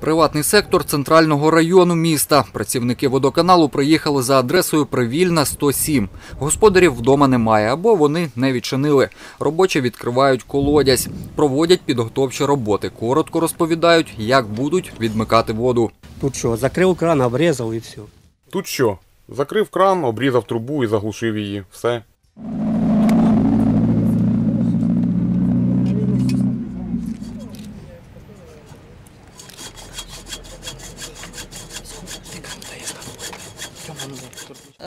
Приватний сектор центрального району міста. Працівники водоканалу приїхали за адресою Привільна 107. Господарів вдома немає або вони не відчинили. Робочі відкривають колодязь, проводять підготовчі роботи. Коротко розповідають, як будуть відмикати воду. Тут що, закрив кран, обрізав і все. Тут що? Закрив кран, обрізав трубу і заглушив її. Все.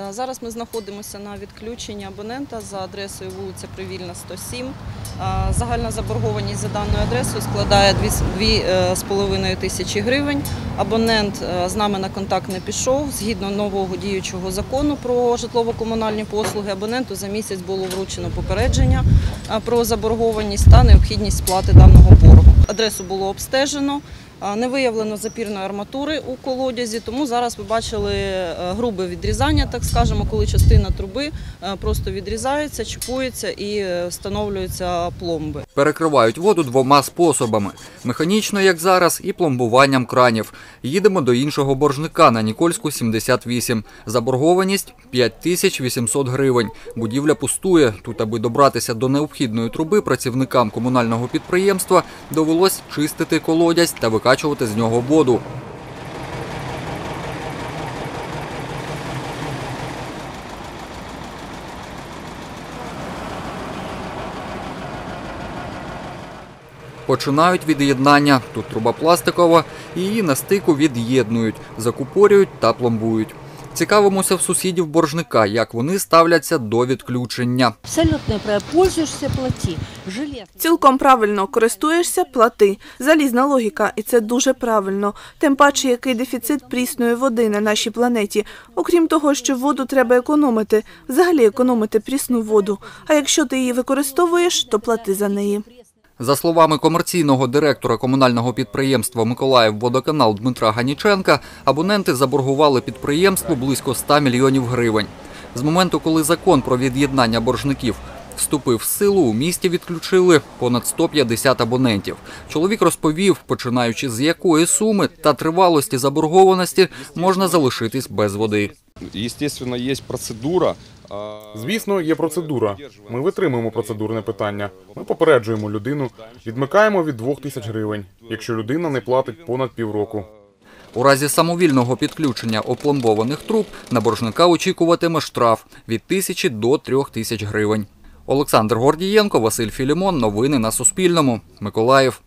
Зараз ми знаходимося на відключенні абонента за адресою вулиця Привільна, 107. Е, Загальна заборгованість за даною адресою складає 2,5 тисячі гривень. Абонент е, з нами на контакт не пішов. Згідно нового діючого закону про житлово-комунальні послуги, абоненту за місяць було вручено попередження е, про заборгованість та необхідність сплати даного боргу. Адресу було обстежено. Не виявлено запірної арматури у колодязі, тому зараз ви бачили е, грубе відрізання, так скажемо, коли частина труби е, просто відрізається, чіпується і е, встановлюються пломби. Перекривають воду двома способами: механічно, як зараз, і пломбуванням кранів. Їдемо до іншого боржника на Нікольську 78. Заборгованість 5800 гривень. Будівля пустує. Тут, аби добратися до необхідної труби, працівникам комунального підприємства довелось чистити колодязь та викачувати з нього воду. Починають від'єднання. Тут труба пластикова, її на стику від'єднують, закупорюють та пломбують. Цікавимося в сусідів боржника, як вони ставляться до відключення. Абсолютно. Пользуешься, плати. Цілком правильно користуєшся, плати. Залізна логіка, і це дуже правильно. Тим паче, який дефіцит прісної води на нашій планеті. Окрім того, що воду треба економити, взагалі економити прісну воду. А якщо ти її використовуєш, то плати за неї. За словами комерційного директора комунального підприємства Миколаїв-Водоканал Дмитра Ганіченка, абоненти заборгували підприємству близько 100 мільйонів гривень. З моменту, коли закон про від'єднання боржників вступив в силу, у місті відключили понад 150 абонентів. Чоловік розповів, починаючи з якої суми та тривалості заборгованості можна залишитись без води. Естественно, есть процедура. Звісно, є процедура. Ми витримуємо процедурне питання. Ми попереджуємо людину, відмикаємо від 2 тисяч гривень, якщо людина не платить понад півроку. У разі самовільного підключення опломбованих труб на боржника очікуватиме штраф від тисячі до трьох тисяч гривень. Олександр Гордієнко, Василь Філімон. Новини на Суспільному. Миколаїв.